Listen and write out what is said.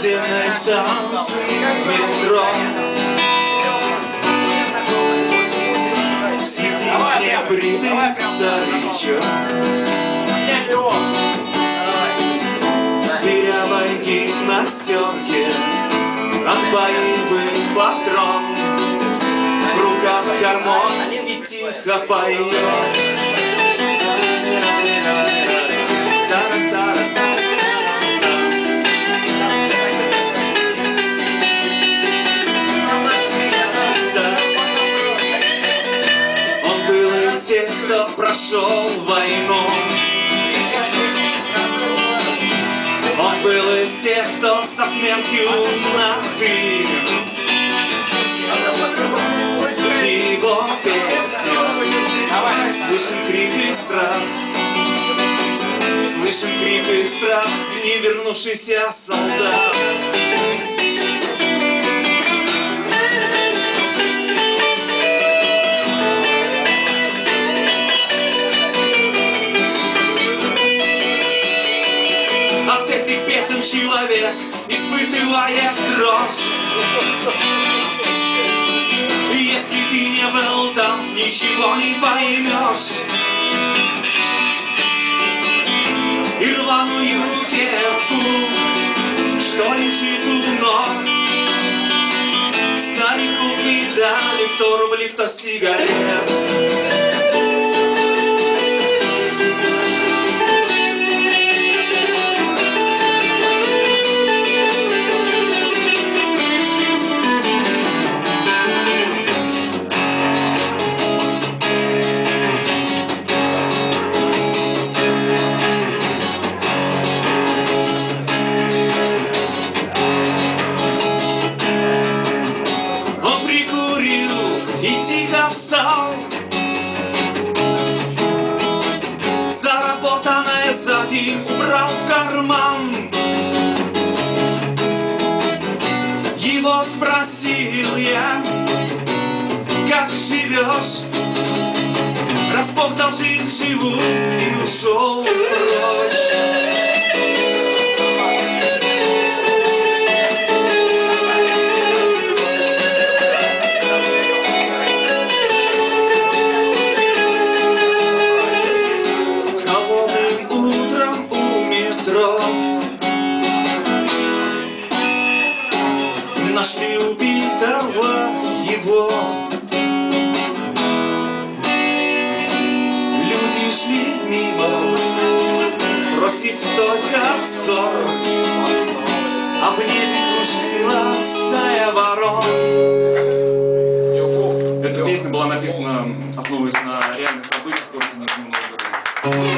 наземной станции метро. Сидит небритый старичок. В дырявой гимнастерке от боевых патрон. В руках гармон и тихо поет. Прошел войну Он был из тех, кто со смертью на «ты» его песня Слышен крик и страх. Слышен крик и страх Не вернувшийся солдат песен человек испытывает дрожь. Если ты не был там, ничего не поймешь. И рваную кепку, что лежит у ног. Старику кидали кто рубли, кто сигарет Сзади убрал в карман. Его спросил я, как живешь? Дал жизнь живу и ушел прочь его. Люди шли мимо, бросив только взор. А в небе кружила стая ворон. Эта песня была написана, основываясь на реальных событиях в городе Нижнем.